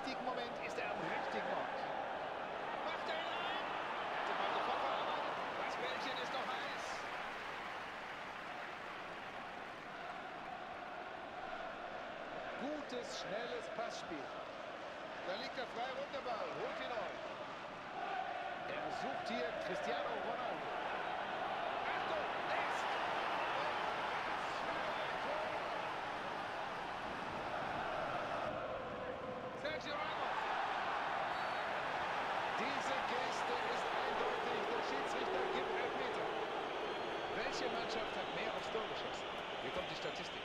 richtigen Moment ist er am richtigen Ort. Macht er ihn. Das Bällchen ist noch heiß. Gutes, schnelles Passspiel. Da liegt er frei rum, der Ball. Holt ihn auf. Er sucht hier Cristiano Ronaldo. Welche Mannschaft hat mehr aufs Tor geschossen? Hier kommt die Statistik.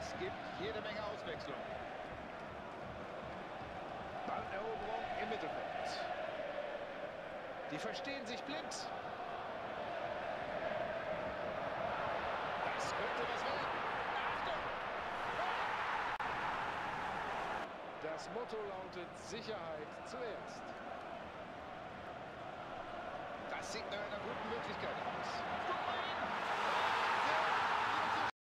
Es gibt jede Menge Auswechslung. Balleroberung im Mittelfeld. Die verstehen sich blind. Das könnte was werden. Das Motto lautet Sicherheit zuerst.